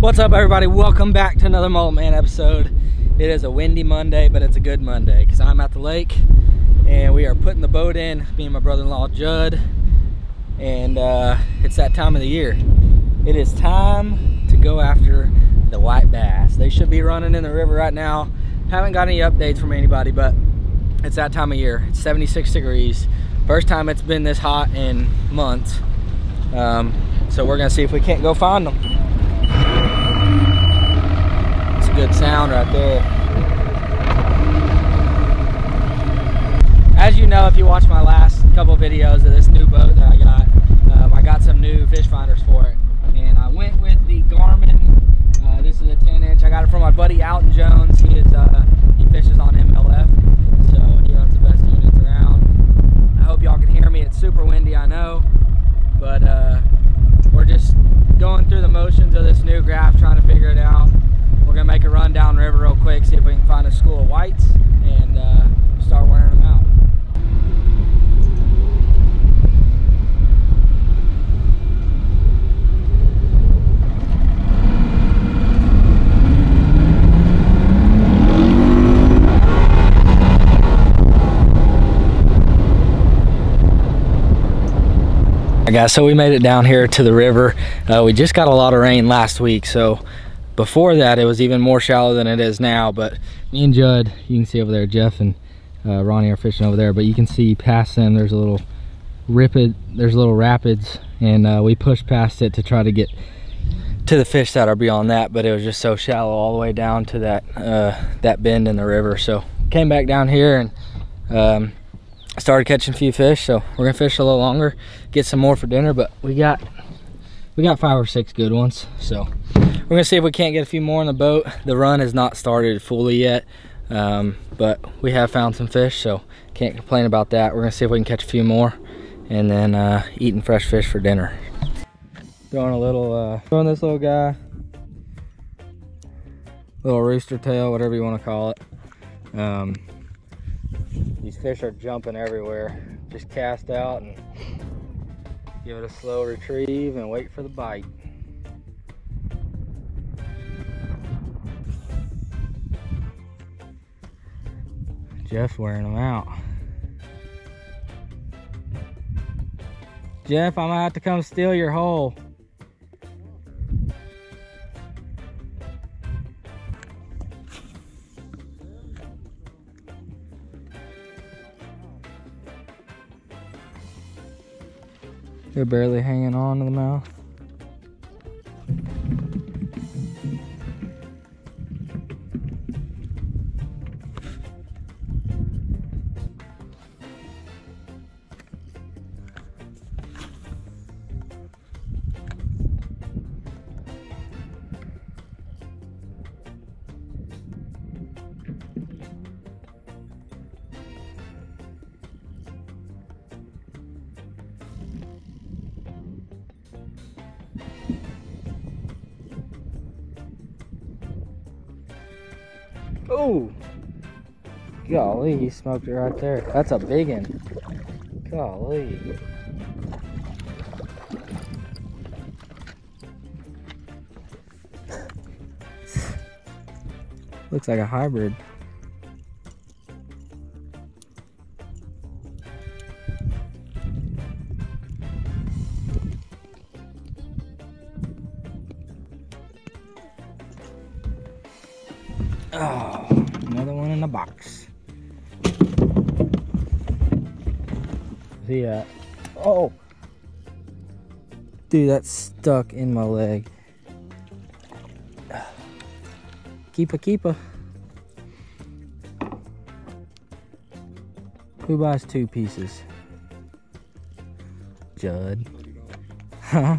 What's up everybody? Welcome back to another Mullet Man episode. It is a windy Monday, but it's a good Monday because I'm at the lake and we are putting the boat in, me and my brother-in-law Judd, and uh, it's that time of the year. It is time to go after the white bass. They should be running in the river right now. Haven't got any updates from anybody, but it's that time of year. It's 76 degrees. First time it's been this hot in months. Um, so we're gonna see if we can't go find them. It's a good sound right there. As you know, if you watch my last couple videos of this new boat that I got, um, I got some new fish finders for it. And I went with the Garmin. Uh, this is a 10 inch. I got it from my buddy Alton Jones. He is uh, he fishes on MLF, so he runs the best units around. I hope y'all can hear me. It's super windy, I know, but uh, we're just going through the motions of this new graph, trying to figure it out. We're gonna make a run down river real quick, see if we can find a school of whites, and uh, start wearing them out. guys so we made it down here to the river uh, we just got a lot of rain last week so before that it was even more shallow than it is now but me and judd you can see over there jeff and uh, ronnie are fishing over there but you can see past them there's a little rapid there's little rapids and uh, we pushed past it to try to get to the fish that are beyond that but it was just so shallow all the way down to that uh, that bend in the river. So came back down here and um, started catching a few fish so we're gonna fish a little longer get some more for dinner but we got we got five or six good ones so we're gonna see if we can't get a few more on the boat the run has not started fully yet um, but we have found some fish so can't complain about that we're gonna see if we can catch a few more and then uh, eating fresh fish for dinner throwing a little uh throwing this little guy little rooster tail whatever you want to call it um, these fish are jumping everywhere. Just cast out and give it a slow retrieve and wait for the bite. Jeff's wearing them out. Jeff, I'm gonna have to come steal your hole. They're barely hanging on to the mouth. Oh! Golly, he smoked it right there. That's a big one. Golly. Looks like a hybrid. Oh, another one in the box. See that? Oh, dude, that's stuck in my leg. Keepa, keepa. Who buys two pieces? Judd. Huh?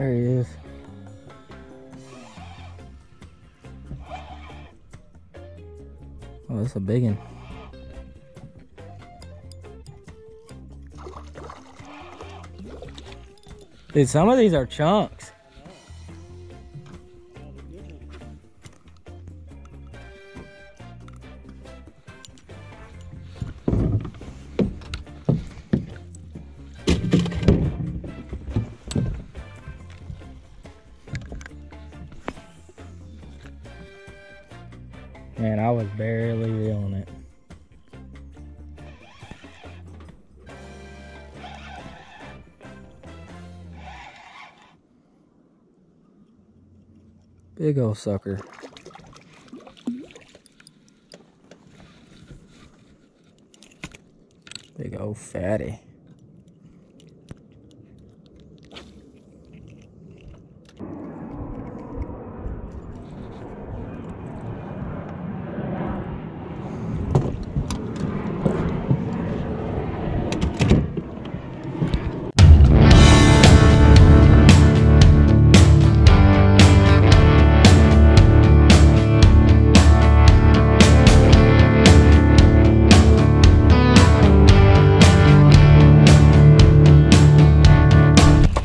There he is. Oh, that's a big one. Dude, some of these are chunks. Was barely reeling it. Big old sucker. Big old fatty.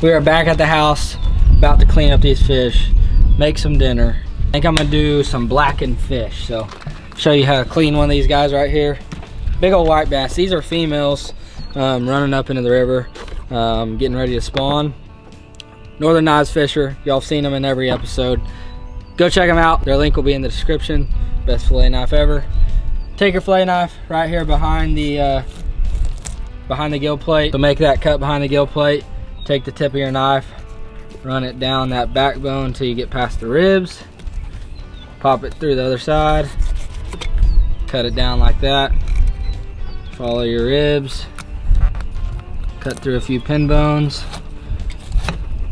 We are back at the house, about to clean up these fish, make some dinner. I think I'm gonna do some blackened fish. So, show you how to clean one of these guys right here. Big old white bass. These are females um, running up into the river, um, getting ready to spawn. Northern Knives Fisher, y'all seen them in every episode. Go check them out. Their link will be in the description. Best fillet knife ever. Take your fillet knife right here behind the uh, behind the gill plate. To make that cut behind the gill plate, take the tip of your knife, run it down that backbone until you get past the ribs. Pop it through the other side. Cut it down like that. Follow your ribs. Cut through a few pin bones.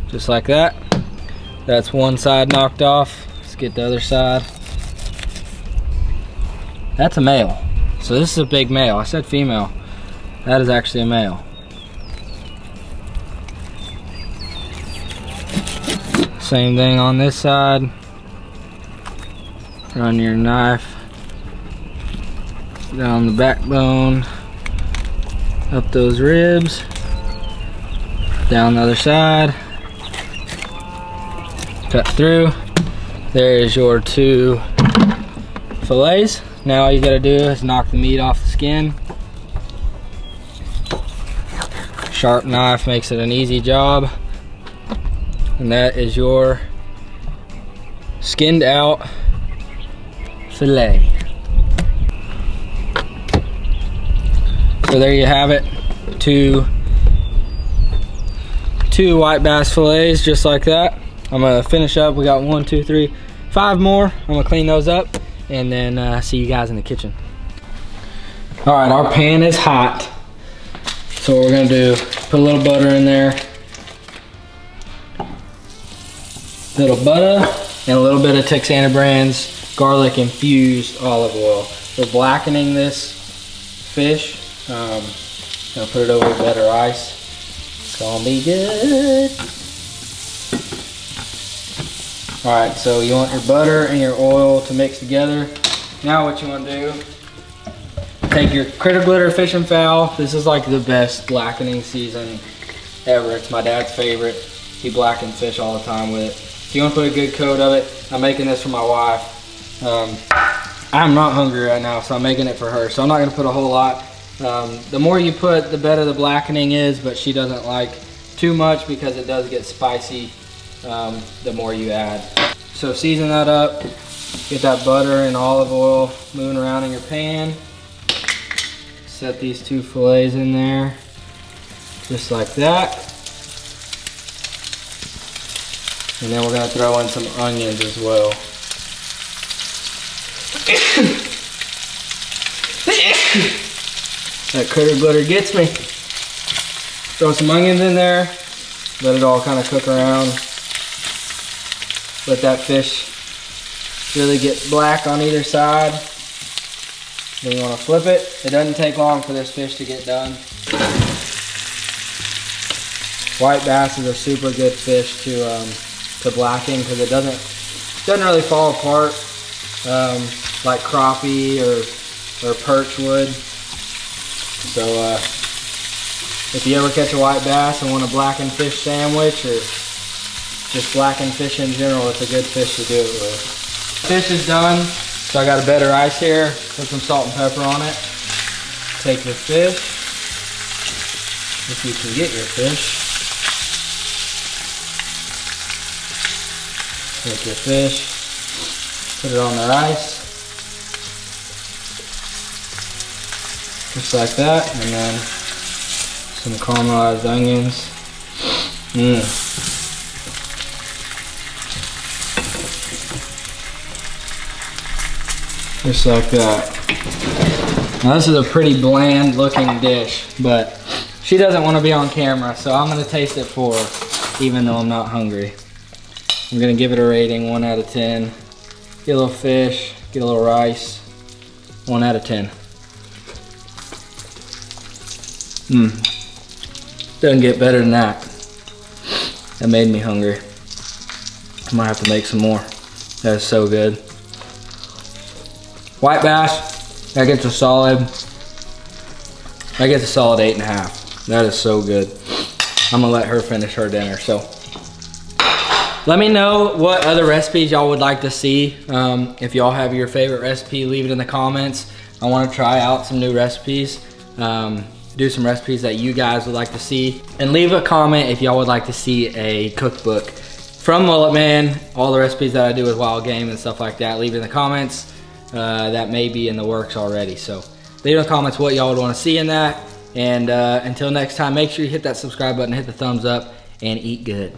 Just like that. That's one side knocked off. Let's get the other side. That's a male. So this is a big male. I said female. That is actually a male. Same thing on this side. Run your knife down the backbone, up those ribs, down the other side, cut through. There is your two fillets. Now all you gotta do is knock the meat off the skin. Sharp knife makes it an easy job and that is your skinned out fillet. So there you have it, two two white bass fillets just like that. I'm gonna finish up. We got one, two, three, five more. I'm gonna clean those up and then uh, see you guys in the kitchen. All right, our pan is hot. So what we're gonna do, put a little butter in there. Little butter and a little bit of Texana Brands garlic infused olive oil. We're blackening this fish. Um, gonna put it over better ice. It's gonna be good. All right, so you want your butter and your oil to mix together. Now what you wanna do, take your Critter Glitter Fish and Fowl. This is like the best blackening season ever. It's my dad's favorite. He blackens fish all the time with it you want to put a good coat of it, I'm making this for my wife. Um, I'm not hungry right now, so I'm making it for her. So I'm not gonna put a whole lot. Um, the more you put, the better the blackening is, but she doesn't like too much because it does get spicy um, the more you add. So season that up, get that butter and olive oil moving around in your pan. Set these two fillets in there, just like that. And then we're gonna throw in some onions as well. that critter butter gets me. Throw some onions in there. Let it all kind of cook around. Let that fish really get black on either side. Then you want to flip it. It doesn't take long for this fish to get done. White bass is a super good fish to um, to blacking because it doesn't doesn't really fall apart um, like crappie or or perch would. So uh, if you ever catch a white bass and want a blackened fish sandwich or just blackened fish in general, it's a good fish to do it with. Fish is done, so I got a better ice here. Put some salt and pepper on it. Take your fish, if you can get your fish. Take your fish, put it on the rice. Just like that, and then some caramelized onions. Mmm. just like that. Now this is a pretty bland looking dish, but she doesn't want to be on camera, so I'm gonna taste it for her, even though I'm not hungry. I'm gonna give it a rating, one out of 10. Get a little fish, get a little rice, one out of 10. Mmm, doesn't get better than that. That made me hungry. I might have to make some more. That is so good. White bass, that gets a solid, that gets a solid eight and a half. That is so good. I'm gonna let her finish her dinner, so. Let me know what other recipes y'all would like to see. Um, if y'all have your favorite recipe, leave it in the comments. I wanna try out some new recipes. Um, do some recipes that you guys would like to see. And leave a comment if y'all would like to see a cookbook from Mullet Man, all the recipes that I do with wild game and stuff like that, leave it in the comments. Uh, that may be in the works already. So leave in the comments what y'all would want to see in that. And uh, until next time, make sure you hit that subscribe button, hit the thumbs up, and eat good.